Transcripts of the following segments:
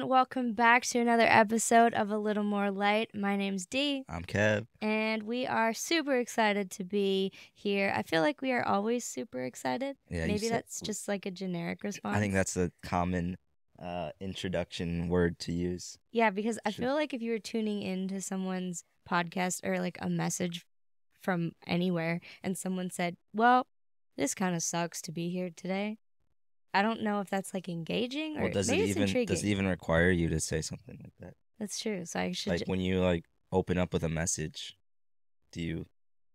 everyone. Welcome back to another episode of A Little More Light. My name's Dee, I'm Kev. and we are super excited to be here. I feel like we are always super excited. Yeah, Maybe said- that's just like a generic response. I think that's a common uh, introduction word to use. Yeah, because I feel like if you were tuning into someone's podcast or like a message from anywhere and someone said, Well, this kind of sucks to be here today. I don't know if that's like engaging or Well, does it maybe it's even intriguing. does it even require you to say something like that? That's true. So I should Like ju- when you like open up with a message, do you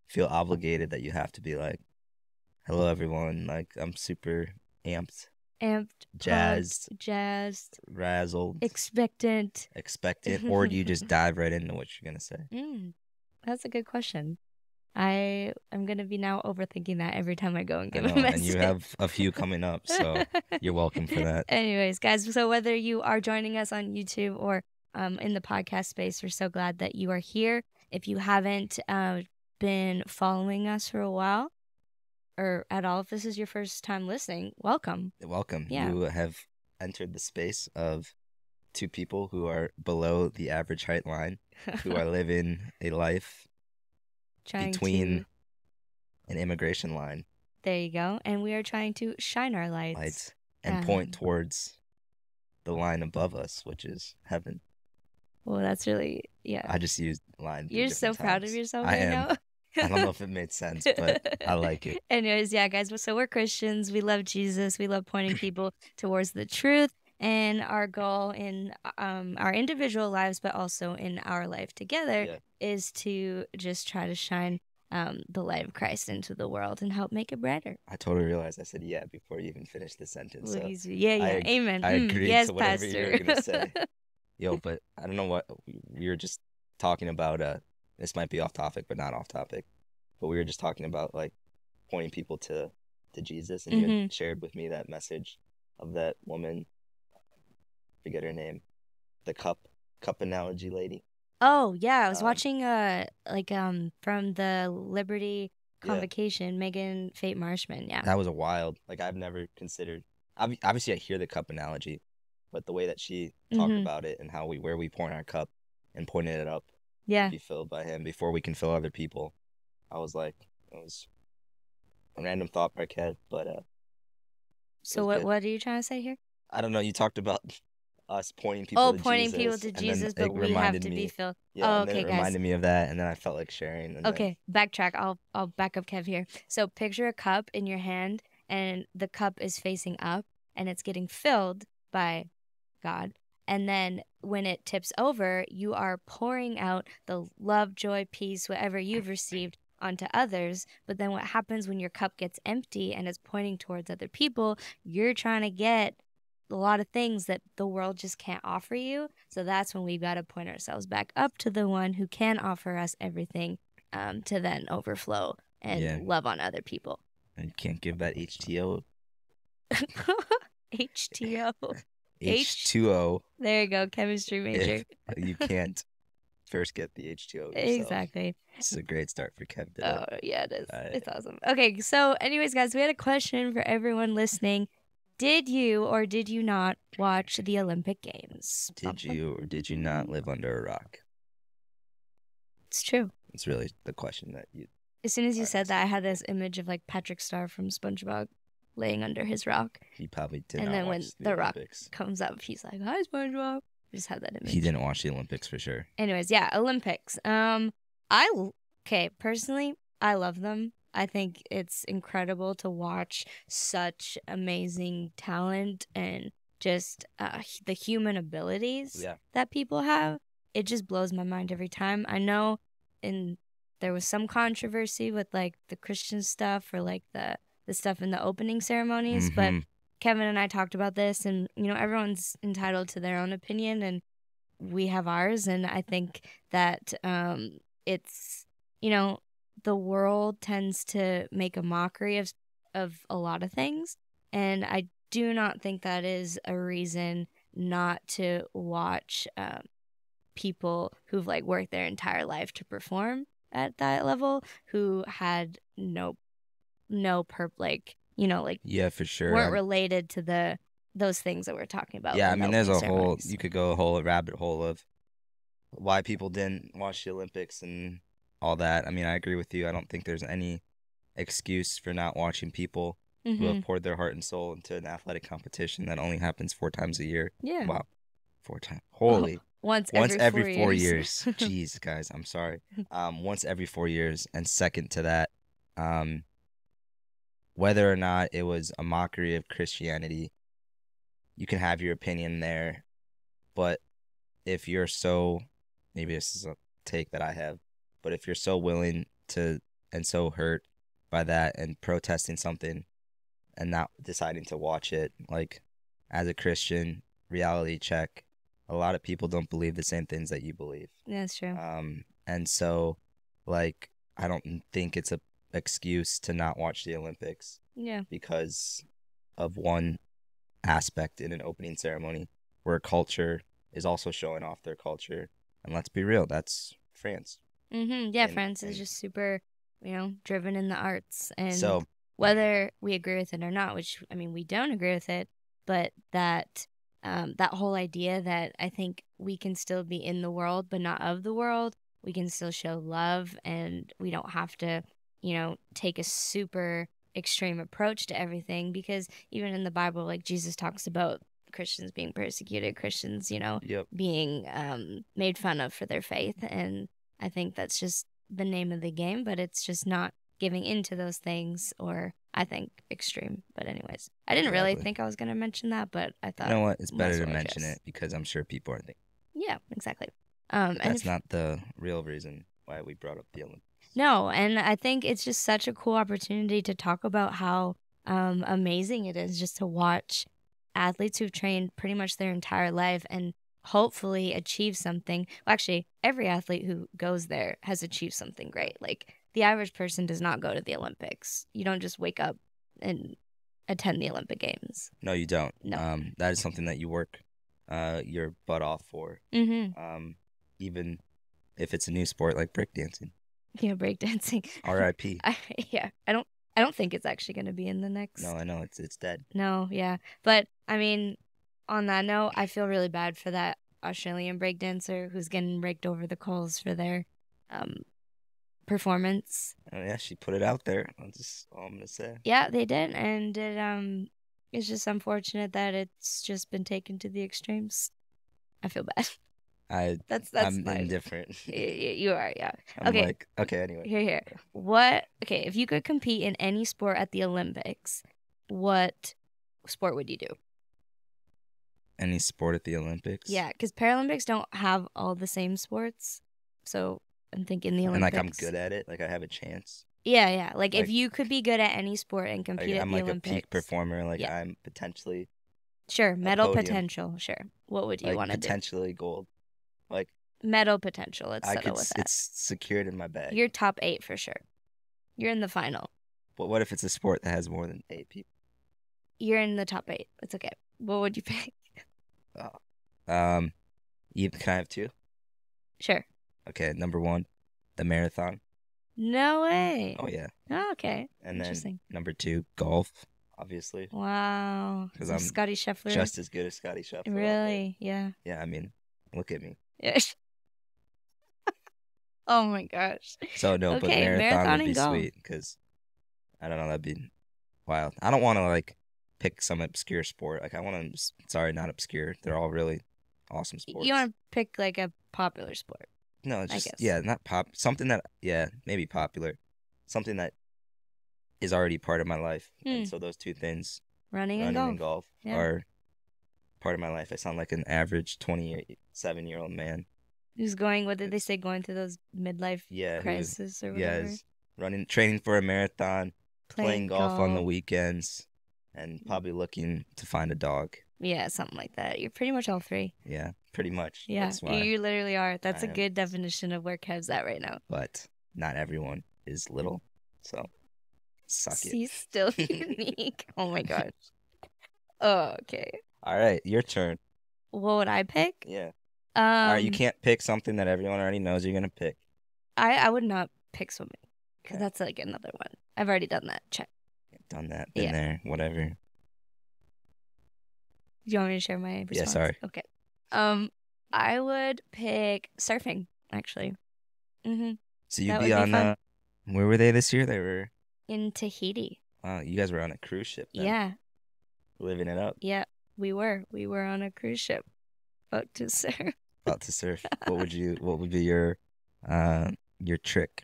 feel obligated that you have to be like, "Hello, everyone. Like I'm super amped, amped, jazzed, pumped, jazzed, razzled, expectant. expectant," or do you just dive right into what you're gonna say? Mm, that's a good question. I am gonna be now overthinking that every time I go and give know, a message. and you have a few coming up, so you're welcome for that. Anyways, guys, so whether you are joining us on YouTube or um, in the podcast space, we're so glad that you are here. If you haven't uh, been following us for a while or at all, if this is your first time listening, welcome. Welcome. Yeah. You have entered the space of two people who are below the average height line, who are living a life Trying between to, an immigration line, there you go, and we are trying to shine our lights. lights, and point Um, towards the line above us, which is heaven. Well, that's really yeah. I just used line. You're so different proud of yourself I right am. now. I don't know if it made sense, but I like it. Anyways, yeah, guys. So we're Christians. We love Jesus. We love pointing people towards the truth. And our goal in um, our individual lives, but also in our life together, Yeah. is to just try to shine um, the light of Christ into the world and help make it brighter. I totally realized I said yeah before you even finished the sentence. So. Yeah, yeah. ag- Amen. I Mm, yes, to whatever Pastor. you were gonna say. Yo, but I don't know what we- we were just talking about. Uh, this might be off topic, but not off topic. But we were just talking about like pointing people to to Jesus, and you Mm-hmm. had shared with me that message of that woman. Forget her name, the cup cup analogy lady. oh yeah, I was Um, watching uh like um from the Liberty Yeah. Convocation, Megan Fate Marshman. Yeah. That was a wild. Like I've never considered. Obviously, I hear the cup analogy, but the way that she talked Mhm. about it and how we where we point our cup and pointed it up Yeah. be filled by him before we can fill other people. I was like, it was a random thought per head, but uh, So what good. what are you trying to say here? I don't know. You talked about us pointing people. oh, to pointing Jesus, people to Jesus, but we have to me, be filled. Yeah, Oh, okay, it guys. reminded me of that, and then I felt like sharing. And then- Okay, backtrack. I'll I'll back up Kev here. So picture a cup in your hand and the cup is facing up and it's getting filled by God. And then when it tips over, you are pouring out the love, joy, peace, whatever you've received onto others. But then what happens when your cup gets empty and is pointing towards other people, you're trying to get a lot of things that the world just can't offer you. So that's when we've got to point ourselves back up to the one who can offer us everything um, to then overflow and Yeah. love on other people. And you can't give that HTO, HTO. H2O. There you go, chemistry major. if you can't first get the H2O. yourself. Exactly. This is a great start for Kev. Oh, yeah, it is. Alright. It's awesome. Okay, so, anyways, guys, we had a question for everyone listening. Did you or did you not watch the Olympic Games? Did you or did you not live under a rock? It's true. It's really the question that you. As soon as you said that, I had this image of like Patrick Star from SpongeBob laying under his rock. He probably did And then when watch The Rock Comes up, he's like, "Hi, SpongeBob." I just had that image. He didn't watch the Olympics for sure. Anyways, yeah, Olympics. Um, I okay personally, I love them. I think it's incredible to watch such amazing talent and just uh, the human abilities Yeah. that people have. It just blows my mind every time. I know, in there was some controversy with like the Christian stuff or like the the stuff in the opening ceremonies, but Mhm. Kevin and I talked about this, and you know, everyone's entitled to their own opinion, and we have ours. And I think that um, it's, you know, the world tends to make a mockery of of a lot of things, and I do not think that is a reason not to watch um, people who've like worked their entire life to perform at that level, who had no, no perp like you know like Yeah, for sure. weren't I'm- related to the those things that we're talking about. yeah, I mean, there's a opening whole. You could go a whole rabbit hole of why people didn't watch the Olympics and all that. I mean, I agree with you. I don't think there's any excuse for not watching people who Mhm. have poured their heart and soul into an athletic competition that only happens four times a year. Yeah. Wow, four times. Holy. Once, once every, every four years. years. Jeez, guys, I'm sorry. Um, once every four years, and second to that, um, whether or not it was a mockery of Christianity, you can have your opinion there, but if you're so, maybe this is a take that I have, but if you're so willing to and so hurt by that and protesting something and not deciding to watch it, like as a Christian, reality check. A lot of people don't believe the same things that you believe. Yeah, That's true. Um, and so, like, I don't think it's a excuse to not watch the Olympics yeah. because of one aspect in an opening ceremony where culture is also showing off their culture. And let's be real, that's France. Hmm Yeah, and- France is and- just super, you know, driven in the arts. And so, whether we agree with it or not, which I mean we don't agree with it, but that um, that whole idea that I think we can still be in the world but not of the world. We can still show love, and we don't have to, you know, take a super extreme approach to everything because even in the Bible, like Jesus talks about Christians being persecuted, Christians, you know, yep. being um, made fun of for their faith. And I think that's just the name of the game, but it's just not giving into those things or I think extreme. But, anyways, I didn't really Exactly. think I was going to mention that, but I thought, You know what? It's better to mention it because I'm sure people are thinking yeah, exactly. Um, that's if- not the real reason why we brought up the Olympics. No, and I think it's just such a cool opportunity to talk about how um, amazing it is just to watch athletes who've trained pretty much their entire life and hopefully achieve something. Well, actually, every athlete who goes there has achieved something great. Like the average person does not go to the Olympics. You don't just wake up and attend the Olympic Games. No, you don't. No. Um, that is something that you work uh, your butt off for. Mm-hmm. Um, even if it's a new sport like breakdancing. Yeah, breakdancing. R.I.P. I, yeah, I don't. I don't think it's actually going to be in the next. No, I know it's it's dead. No, yeah. But I mean, on that note, I feel really bad for that Australian breakdancer who's getting raked over the coals for their um performance. Oh, yeah, she put it out there. That's just all I'm gonna say. Yeah, they did, and it um it's just unfortunate that it's just been taken to the extremes. I feel bad. I That's that's I'm my, indifferent. You are, yeah. I'm Okay. like okay. Anyway, Here, here. What? Okay, if you could compete in any sport at the Olympics, what sport would you do? Any sport at the Olympics. Yeah, because Paralympics don't have all the same sports. So I'm thinking the Olympics. And like I'm good at it. Like I have a chance. Yeah, yeah. Like, if you could be good at any sport and Like compete at the Olympics. I'm the like Olympics, a peak performer. Like Yeah. I'm potentially sure, medal potential. Sure. What would you like want to do? potentially gold. Like Medal potential. Let's I settle could. with that. It's secured in my bag. You're top eight for sure. You're in the final. But what if it's a sport that has more than eight people? You're in the top eight. It's okay. What would you pick? Um, you, can I have two? Sure. Okay, number one, the marathon. No way. Oh yeah, Oh, okay. and then Interesting. number two, golf. Obviously, Wow. Because I'm Scotty Scheffler. just as good as Scotty Scheffler. really? Yeah. Yeah, I mean, look at me. Yeah. oh my gosh. So no, but marathon, marathon would be golf. sweet because I don't know that'd be wild. I don't want to like pick some obscure sport. Like I want to. Sorry, not obscure. They're all really awesome sports. You want to pick like a popular sport. No, just yeah, not pop. Something that yeah, maybe popular. Something that is already part of my life. Hmm. And so those two things, Running, running and golf. and golf, Yeah. are part of my life. I sound like an average twenty-seven year old man. Who's going, what did they say, going through those midlife Yeah, crisis or whatever? is running, training for a marathon, playing, golf, on the weekends, and Mm. probably looking to find a dog. Yeah, something like that. You're pretty much all three. Yeah, pretty much. Yeah, That's why. you literally are. That's I a am. good definition of where Kev's at right now. But not everyone is little, so suck it. He's still unique. Oh my gosh. Oh, okay. All right, your turn. What would I pick? Yeah. Um, All right, you can't pick something that everyone already knows you're gonna pick. I, I would not pick swimming because Okay. that's like another one. I've already done that. Check. Done that, been Yeah. there, whatever. Do you want me to share my response? Yeah, sorry. Okay. Um, I would pick surfing actually. Mm-hmm. So you'd That be would be on. Uh, where were they this year? They were. In Tahiti. Wow, you guys were on a cruise ship. Then, Yeah, living it up, yeah, we were. We were on a cruise ship, about to surf. about to surf. what would you? What would be your, uh, your trick?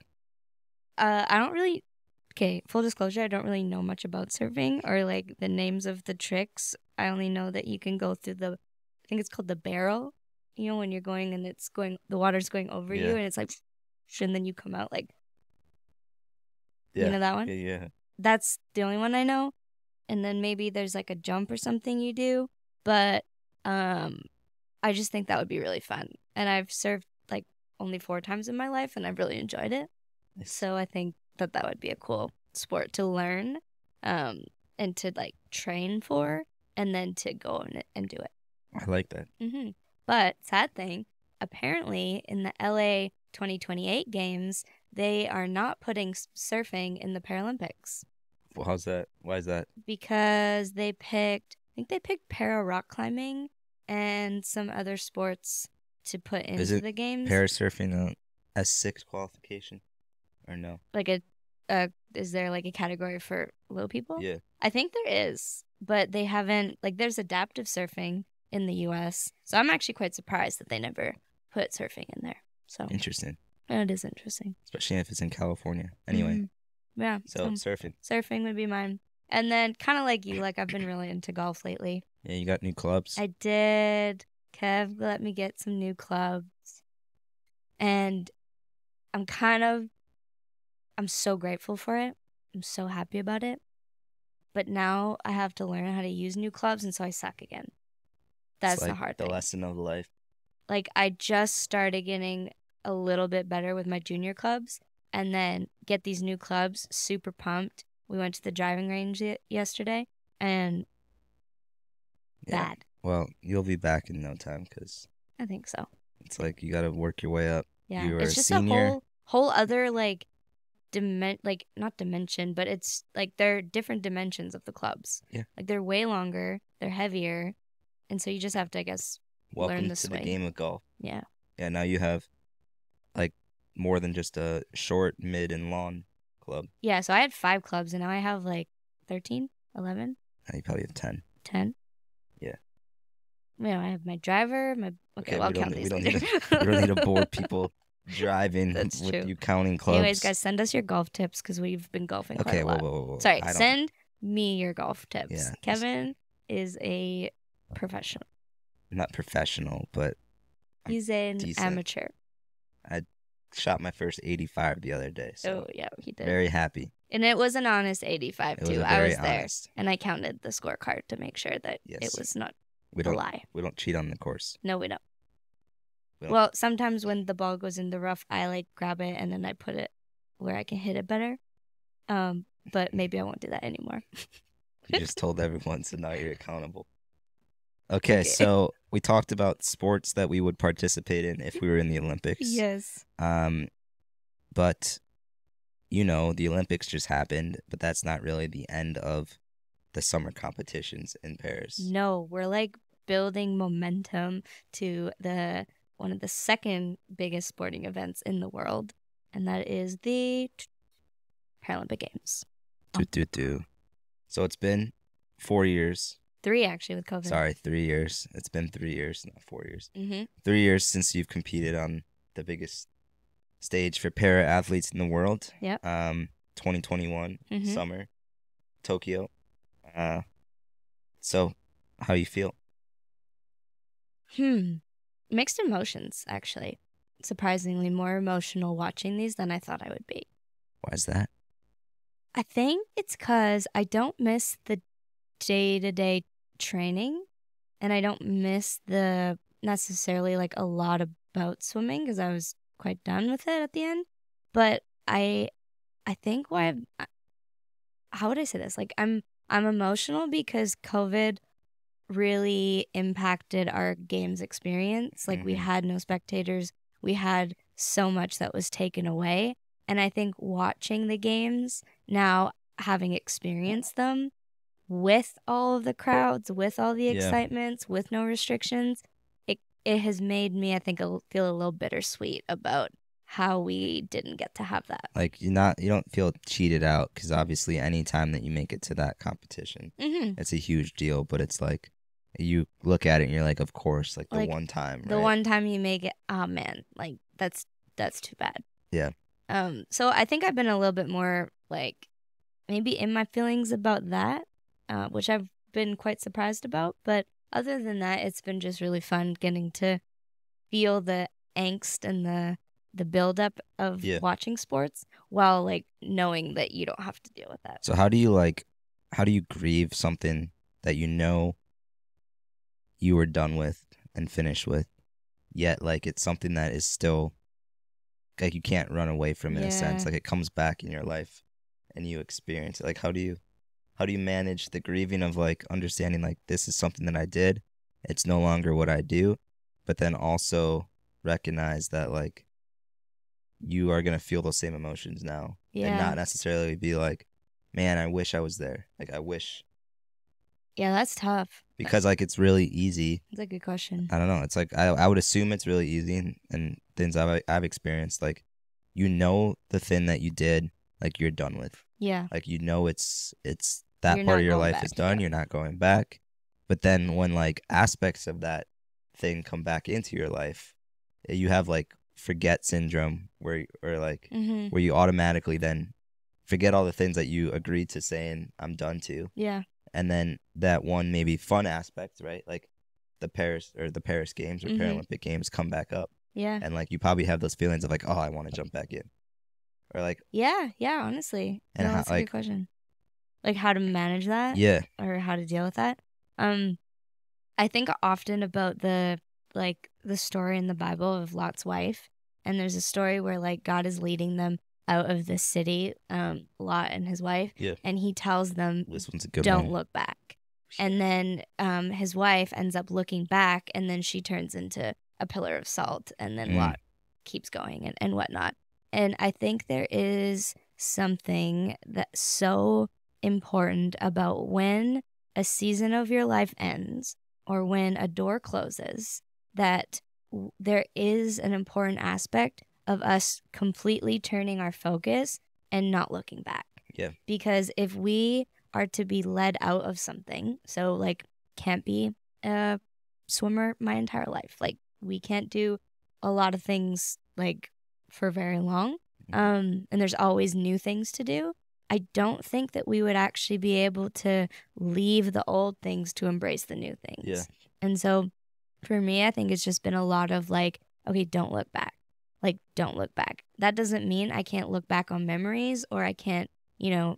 Uh, I don't really. Okay, full disclosure, I don't really know much about surfing or like the names of the tricks. I only know that you can go through the, I think it's called the barrel. You know, when you're going and it's going, the water's going over you and it's like, and then you come out like, Yeah. you know that one? Yeah, yeah. That's the only one I know. And then maybe there's like a jump or something you do. But um I just think that would be really fun. And I've surfed like only four times in my life and I've really enjoyed it. So I think that that would be a cool sport to learn um and to like train for and then to go and, and do it. I like that. Mm-hmm. But sad thing, apparently in the LA 2028 games, they are not putting surfing in the Paralympics Well, how's that? Why is that? because they picked, I think they picked para rock climbing and some other sports to put into Is it the games. Parasurfing a S six qualification, or no? like a, uh, is there like a category for little people? Yeah. I think there is, but they haven't. Like, there's adaptive surfing in the U.S., so I'm actually quite surprised that they never put surfing in there. So Interesting, And it is interesting. especially if it's in California. Anyway, Mhm. yeah. so um, surfing. surfing would be mine, and then kind of like you, like I've been really into golf lately. Yeah, you got new clubs. I did. Kev let me get some new clubs, and I'm kind of, I'm so grateful for it. I'm so happy about it. But now I have to learn how to use new clubs, and so I suck again. That's the like hard The thing. lesson of life. like I just started getting a little bit better with my junior clubs and then get these new clubs super pumped. We went to the driving range y- yesterday and Yeah. bad. Well, you'll be back in no time because I think so. it's like you got to work your way up. Yeah. You it's just senior. a whole whole other like dimen like not dimension, but it's like they're different dimensions of the clubs. Yeah. Like they're way longer, they're heavier, and so you just have to I guess Welcome the to the game of golf. yeah. Yeah, now you have like more than just a short, mid, and long club. Yeah, so I had 5 clubs and now I have like 13, 11. Now you probably have ten. 10 Yeah. You know, i have my driver my okay, Okay, well i'll we don't count need- these we don't need You don't need to bore people driving That's with true. you counting clubs. anyways guys send us your golf tips because we've been golfing quite Okay, a whoa, whoa, whoa, whoa. sorry I don't- send me your golf tips Yeah. kevin is a professional not professional, but I'm he's an decent. amateur I shot my first 85 the other day. So oh yeah he did very happy. and it was an honest 85 It was too a i was there honest. and i counted the scorecard to make sure that it was not We a don't lie we don't cheat on the course. no we don't We well sometimes when the ball goes in the rough i like grab it and then i put it where i can hit it better um but maybe i won't do that anymore You just told everyone, so now you're accountable. Okay, Okay. so we talked about sports that we would participate in if we were in the Olympics. yes Um, but you know, the Olympics just happened, but that's not really the end of the summer competitions in Paris. No, we're like building momentum to the one of the second biggest sporting events in the world, and that is the Paralympic Games. Do do do. So it's been four years. Three actually with COVID. Sorry, three years. It's been three years, not four years. Mm-hmm. Three years since you've competed on the biggest stage for para athletes in the world. Yep. Um, 2021 Mhm. summer, Tokyo. Uh, so how you feel? Hmm. Mixed emotions, actually. Surprisingly more emotional watching these than I thought I would be. Why is that? I think it's because I don't miss the day to day training and I don't miss the necessarily like a lot about swimming because I was quite done with it at the end. But I, I think why, I'm, I- how would I say this? Like I'm, I'm emotional because COVID really impacted our games experience. Like we Mhm. had no spectators, we had so much that was taken away. And I think watching the games now, having experienced them, with all of the crowds, with all the Yeah. excitements, with no restrictions, it it has made me, I think, a, feel a little bittersweet about how we didn't get to have that. Like you're not you don't feel cheated out because obviously any time that you make it to that competition, hmm it's a huge deal. But it's like you look at it and you're like, of course, like the Like, one time, The right? one time you make it, oh man, like that's that's too bad. Yeah. Um. So I think I've been a little bit more like maybe in my feelings about that, uh, which I've been quite surprised about. But other than that, it's been just really fun getting to feel the angst and the the buildup of Yeah. watching sports while like knowing that you don't have to deal with that. So how do you like how do you grieve something that you know you were done with and finished with, yet like it's something that is still like you can't run away from in a sense. Like it comes back in your life and you experience it. Like how do you how do you manage the grieving of like understanding like this is something that I did, it's no longer what I do, but then also recognize that like you are gonna feel those same emotions now and not necessarily be like, man, I wish I was there. Like I wish Yeah, that's tough. because like it's really easy. That's a good question. I don't know. It's like I I would assume it's really easy and, and things I've I've experienced like you know the thing that you did like you're done with. Yeah. Like you know it's it's that You're part of your life is done. yeah. You're not going back. But then when like aspects of that thing come back into your life, eh, you have like forget syndrome where or like Mm-hmm. where you automatically then forget all the things that you agreed to saying I'm done to. Yeah. And then that one maybe fun aspect, right? Like the Paris or the Paris games or Mhm. Paralympic games come back up Yeah. and like you probably have those feelings of like, oh, I want to jump back in. Or like, Yeah. Yeah. Honestly. And no, how- that's a like- good question. Like how to manage that. yeah, or how to deal with that. Um, I think often about the like the story in the Bible of Lot's wife, and there's a story where like God is leading them out of the city, um, Lot and his wife, Yeah. and he tells them, this one's a good "Don't one. look back." And then um, his wife ends up looking back, and then she turns into a pillar of salt, and then Mm. Lot keeps going and, and whatnot. And I think there is something that's so important about when a season of your life ends or when a door closes that w- there is an important aspect of us completely turning our focus and not looking back. Yeah. Because if we are to be led out of something, so like can't be a swimmer my entire life. Like we can't do a lot of things like for very long. Mhm. Um and there's always new things to do. I don't think that we would actually be able to leave the old things to embrace the new things. Yeah. And so for me, I think it's just been a lot of like, okay, don't look back. Like, don't look back. That doesn't mean I can't look back on memories or I can't, you know,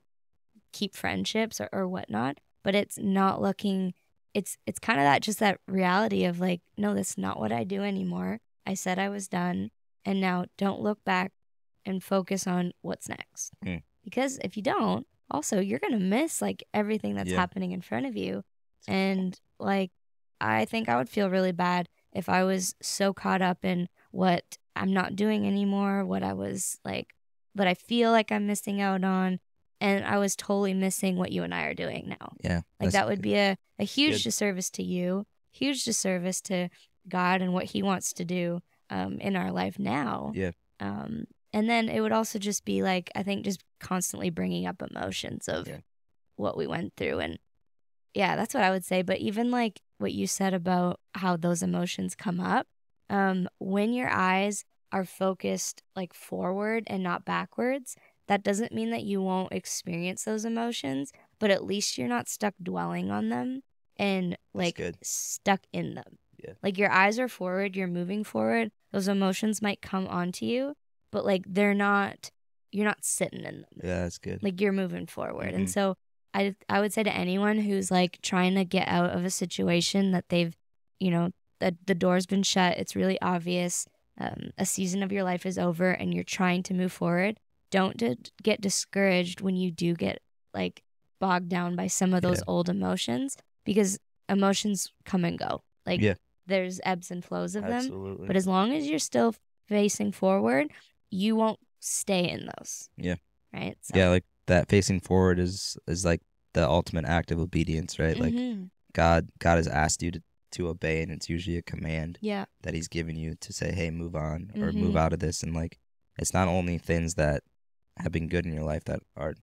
keep friendships or, or whatnot. But it's not looking it's it's kind of that just that reality of like, no, that's not what I do anymore. I said I was done. And now don't look back and focus on what's next. Hmm. Because if you don't, also you're gonna miss like everything that's Yeah. happening in front of you. And like I think I would feel really bad if I was so caught up in what I'm not doing anymore, what I was like, what I feel like I'm missing out on. And I was totally missing what you and I are doing now. Yeah. Like that would be a, a huge good. disservice to you, huge disservice to God and what He wants to do um, in our life now. Yeah. Um, and then it would also just be like, I think, just constantly bringing up emotions of Yeah. what we went through. And yeah, that's what I would say. But even like what you said about how those emotions come up, um, when your eyes are focused like forward and not backwards, that doesn't mean that you won't experience those emotions, but at least you're not stuck dwelling on them and like stuck in them. Yeah. Like your eyes are forward, you're moving forward. Those emotions might come onto you, but like they're not you're not sitting in them. Yeah, that's good. Like you're moving forward. And Mhm. so I I would say to anyone who's like trying to get out of a situation that they've, you know, that the door's been shut, it's really obvious, um, a season of your life is over and you're trying to move forward, don't d- get discouraged when you do get like bogged down by some of those Yeah. old emotions because emotions come and go. Like Yeah. there's ebbs and flows of them. Absolutely. But as long as you're still facing forward, you won't stay in those. Yeah. Right? So, yeah, like that facing forward is is like the ultimate act of obedience, right? Like Mhm. God God has asked you to, to obey and it's usually a command yeah, that he's given you to say, Hey, move on or move Mhm. out of this and like it's not only things that have been good in your life that are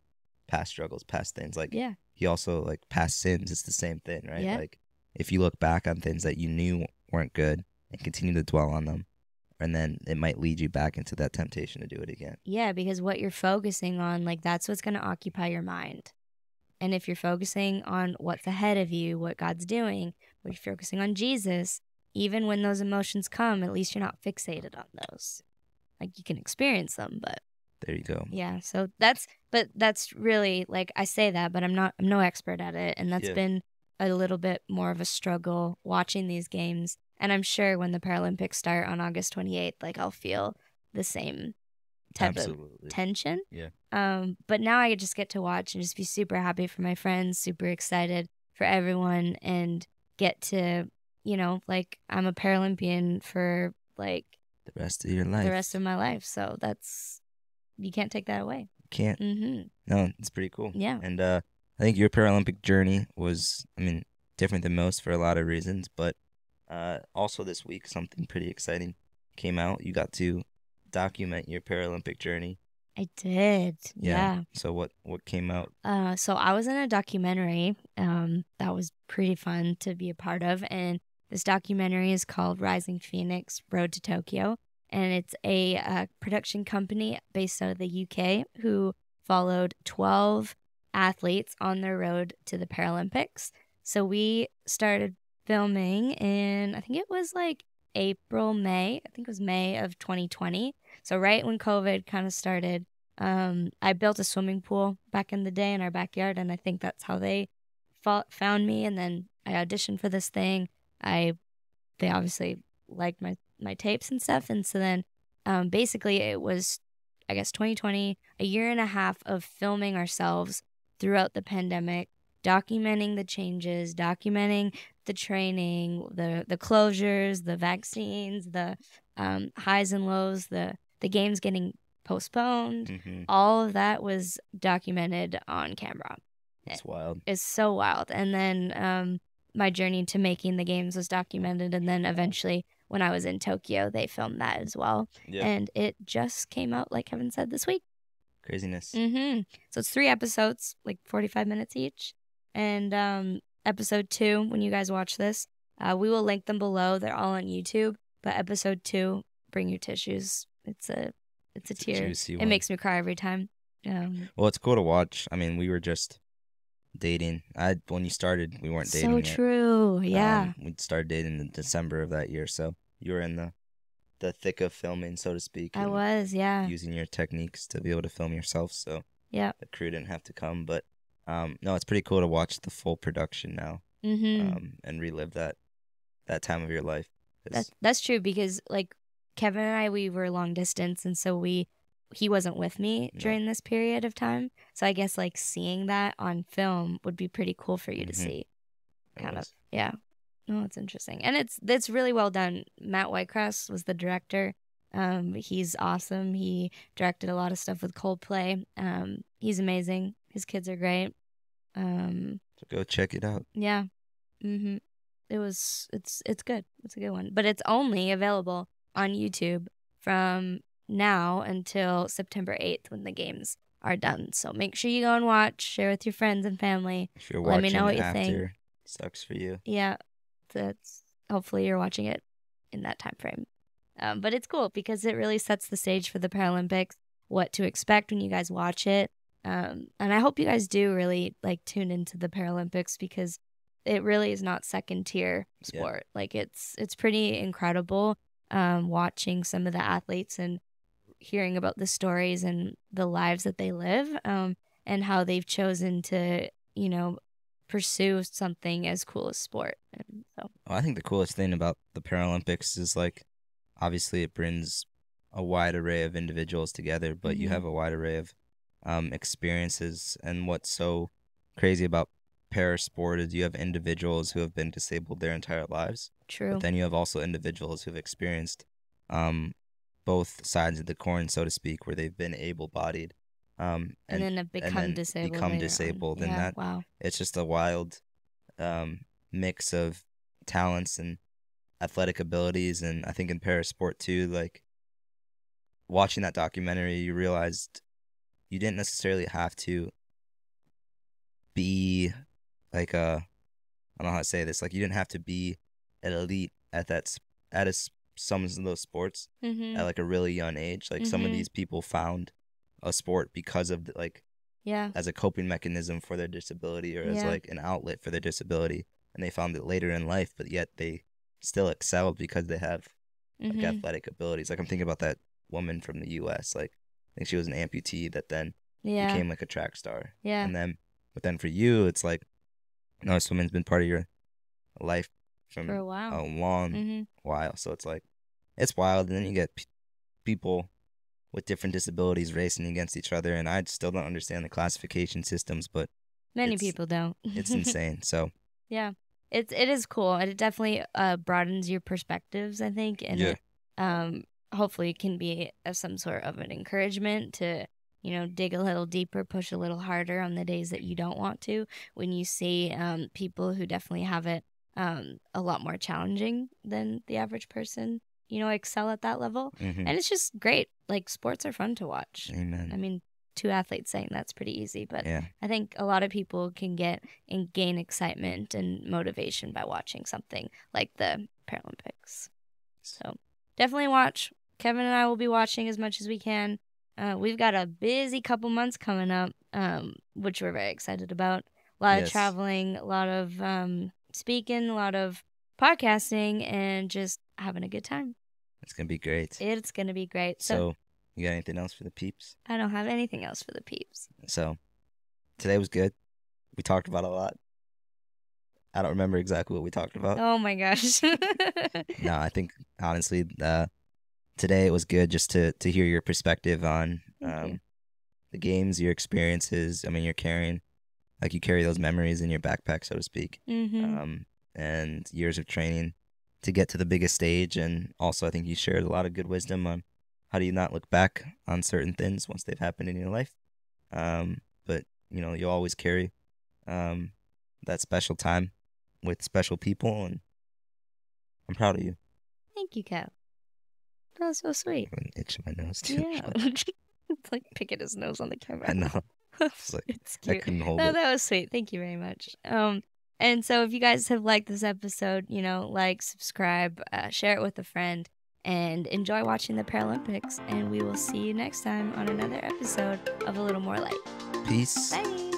past struggles, past things. Like yeah, he also like past sins, it's the same thing, right? Yeah. Like if you look back on things that you knew weren't good and continue to dwell on them, and then it might lead you back into that temptation to do it again. yeah. Because what you're focusing on, like that's what's gonna occupy your mind. And if you're focusing on what's ahead of you, what God's doing, you're focusing on Jesus, even when those emotions come, at least you're not fixated on those. Like you can experience them, but There you go. Yeah, so that's but that's really like I say that, but I'm not I'm no expert at it and that's Yeah. been a little bit more of a struggle watching these games. And I'm sure when the Paralympics start on August 28th, like I'll feel the same type of tension. Yeah. Um, but now I just get to watch and just be super happy for my friends, super excited for everyone, and get to, you know, like I'm a Paralympian for like the rest of your life. the rest of my life. So that's you can't take that away. can't. Mm-hmm. No, it's pretty cool. Yeah. And uh, I think your Paralympic journey was, I mean, different than most for a lot of reasons, but uh, also this week something pretty exciting came out. You got to document your Paralympic journey. I did. Yeah. So what what came out? Uh, so I was in a documentary um, that was pretty fun to be a part of. And this documentary is called Rising Phoenix Road to Tokyo. And it's a uh, production company based out of the UK who followed 12 athletes on their road to the Paralympics. So we started filming in, I think it was like April, May. I think it was May of 2020. So right when COVID kind of started, um, I built a swimming pool back in the day in our backyard, and I think that's how they fo- found me. And then I auditioned for this thing. I, they obviously liked my my tapes and stuff, and so then, um, basically it was, I guess 2020, a year and a half of filming ourselves throughout the pandemic, documenting the changes, documenting the training, the the closures, the vaccines, the um, highs and lows, the the games getting postponed. Mm-hmm. All of that was documented on camera. It's wild. It's so wild. And then um, my journey to making the games was documented, and then eventually when I was in Tokyo, they filmed that as well. Yeah. And it just came out, like Kevin said, this week. Craziness. Mm-hmm. So it's three episodes, like 45 minutes each. And um, episode two, when you guys watch this, uh, we will link them below. They're all on YouTube. But episode two, bring your tissues. It's a, it's a It's a tear. juicy It makes me cry every time. Um, Well, it's cool to watch. I mean, we were just dating. I when you started, we weren't dating so yet. true. Yeah. Um, we started dating in December of that year, so you were in the the thick of filming, so to speak. I was. Yeah. using your techniques to be able to film yourself. So Yeah. the crew didn't have to come, but um, no, it's pretty cool to watch the full production now Mm-hmm. um, and relive that that time of your life. That's that's true because like Kevin and I we were long distance and so we he wasn't with me during this period of time. So I guess like seeing that on film would be pretty cool for you Mhm. to see. kind of. Yeah. No, it's interesting. And it's it's really well done. Matt Whitecross was the director. Um he's awesome. He directed a lot of stuff with Coldplay. Um he's amazing. His kids are great. Um So go check it out. yeah. Mhm. It was it's it's good. It's a good one. But it's only available on YouTube from now until September 8th when the games are done. So make sure you go and watch, share with your friends and family. If you're Let me know what you after, think. sucks for you. Yeah. That's hopefully you're watching it in that time frame. Um, but it's cool because it really sets the stage for the Paralympics, what to expect when you guys watch it. Um, and I hope you guys do really like tune into the Paralympics because it really is not second tier Yeah. sport. Like it's it's pretty incredible um, watching some of the athletes and hearing about the stories and the lives that they live um, and how they've chosen to you know pursue something as cool as sport. And so Well, I think the coolest thing about the Paralympics is like, obviously, it brings a wide array of individuals together, but you Mhm. have a wide array of um, experiences. And what's so crazy about parasport is you have individuals who have been disabled their entire lives, true. but then you have also individuals who've experienced um, both sides of the coin, so to speak, where they've been able bodied um, and, then it become then disabled. become on. and yeah, that- wow. it's just a wild um, mix of talents and athletic abilities and i think in parasport too like watching that documentary you realized you didn't necessarily have to be like uh I don't know how to say this like you didn't have to be an elite at that at a, some of those sports Mm-hmm. at like a really young age like some of Mhm. these people found a sport because of the, like Yeah. as a coping mechanism for their disability or as like an outlet for their disability and they found it later in life but yet they still excelled because they have like Mhm. athletic abilities like i'm thinking about that woman from the us like i think she was an amputee that then Yeah. became like a track star yeah. and then but then for you it's like no swimming's been part of your life from For a while. a long Mm-hmm. while so it's like it's wild and then you get p- people with different disabilities racing against each other and i still don't understand the classification systems but Many people don't. it's insane so Yeah, it's it is cool, and it definitely uh, broadens your perspectives. I think, and Yeah. it um, hopefully it can be of some sort of an encouragement to you know dig a little deeper, push a little harder on the days that you don't want to. When you see um, people who definitely have it um, a lot more challenging than the average person, you know, excel at that level, mhm. and it's just great. Like sports are fun to watch. amen I mean, two athletes saying that's pretty easy, but yeah I think a lot of people can get and gain excitement and motivation by watching something like the Paralympics. So definitely watch. Kevin and I will be watching as much as we can. Uh, we've got a busy couple months coming up, um, which we're very excited about. A lot Yes. of traveling, a lot of um, speaking, a lot of podcasting, and just having a good time. it's gonna be great It's going to be great. So, so you got anything else for the peeps I don't have anything else for the peeps. so today was good we talked about a lot i don't remember exactly what we talked about Oh my gosh. no i think honestly uh today. It was good just to to hear your perspective on Thank you. um the games your experiences i mean you're carrying like you carry those memories in your backpack so to speak hmm um and years of training to get to the biggest stage. And also i think you shared a lot of good wisdom on how do you not look back on certain things once they've happened in your life. Um but you know you'll always carry um that special time with special people and i'm proud of you. Thank you, Kev. That was so sweet. I'm gonna my nose too Yeah. it's like picking his nose on the camera. i know it's like it's i couldn't hold No, it that was sweet. Thank you very much. Um, and so if you guys have liked this episode, you know, like, subscribe, uh, share it with a friend, and enjoy watching the Paralympics. And we will see you next time on another episode of A Little More Light. peace Bye.